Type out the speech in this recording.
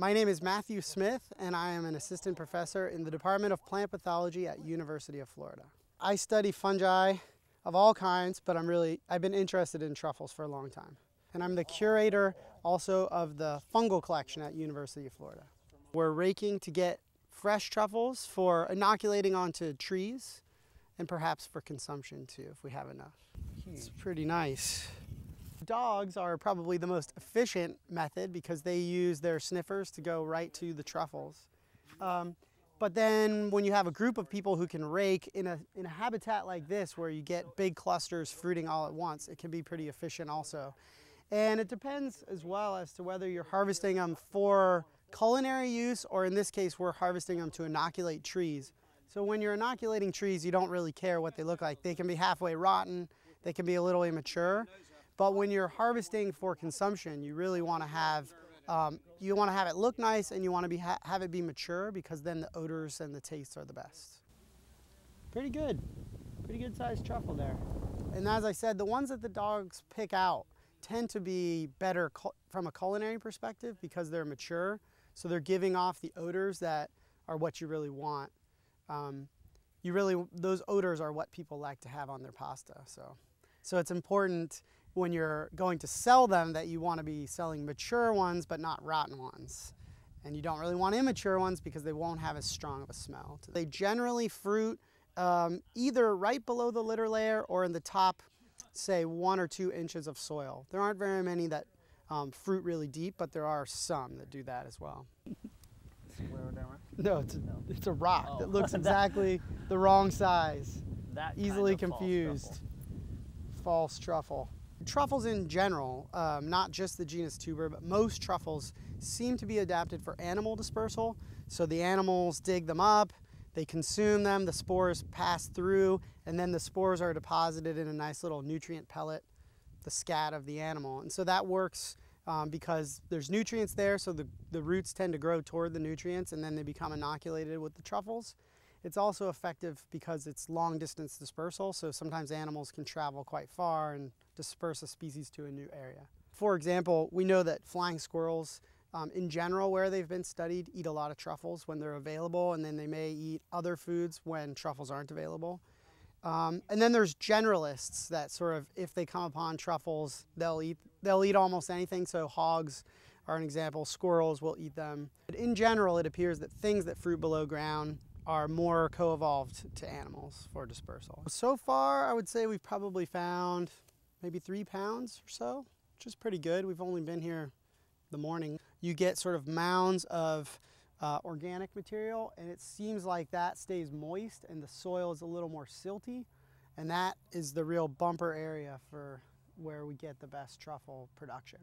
My name is Matthew Smith, and I am an assistant professor in the Department of Plant Pathology at University of Florida. I study fungi of all kinds, but I'm really, I've been interested in truffles for a long time. And I'm the curator also of the fungal collection at University of Florida. We're raking to get fresh truffles for inoculating onto trees and perhaps for consumption too, if we have enough. It's pretty nice. Dogs are probably the most efficient method because they use their sniffers to go right to the truffles. Um, but then when you have a group of people who can rake in a, in a habitat like this where you get big clusters fruiting all at once, it can be pretty efficient also. And it depends as well as to whether you're harvesting them for culinary use or in this case we're harvesting them to inoculate trees. So when you're inoculating trees you don't really care what they look like. They can be halfway rotten, they can be a little immature. But when you're harvesting for consumption, you really want to have um, you want to have it look nice and you want to be ha have it be mature because then the odors and the tastes are the best. Pretty good, pretty good sized truffle there. And as I said, the ones that the dogs pick out tend to be better from a culinary perspective because they're mature. So they're giving off the odors that are what you really want. Um, you really, those odors are what people like to have on their pasta. So, so it's important when you're going to sell them that you want to be selling mature ones but not rotten ones. And you don't really want immature ones because they won't have as strong of a smell. They generally fruit um, either right below the litter layer or in the top, say, one or two inches of soil. There aren't very many that um, fruit really deep, but there are some that do that as well. No, it's a, it's a rock oh. that looks exactly the wrong size. That easily confused. False truffle. false truffle. Truffles in general, um, not just the genus tuber, but most truffles seem to be adapted for animal dispersal. So the animals dig them up, they consume them, the spores pass through, and then the spores are deposited in a nice little nutrient pellet, the scat of the animal. And so that works um, because there's nutrients there, so the, the roots tend to grow toward the nutrients and then they become inoculated with the truffles. It's also effective because it's long distance dispersal, so sometimes animals can travel quite far and disperse a species to a new area. For example, we know that flying squirrels um, in general, where they've been studied, eat a lot of truffles when they're available, and then they may eat other foods when truffles aren't available. Um, and then there's generalists that sort of, if they come upon truffles, they'll eat, they'll eat almost anything. So hogs are an example, squirrels will eat them. But in general, it appears that things that fruit below ground are more co-evolved to animals for dispersal. So far, I would say we've probably found maybe three pounds or so, which is pretty good. We've only been here the morning. You get sort of mounds of uh, organic material and it seems like that stays moist and the soil is a little more silty and that is the real bumper area for where we get the best truffle production.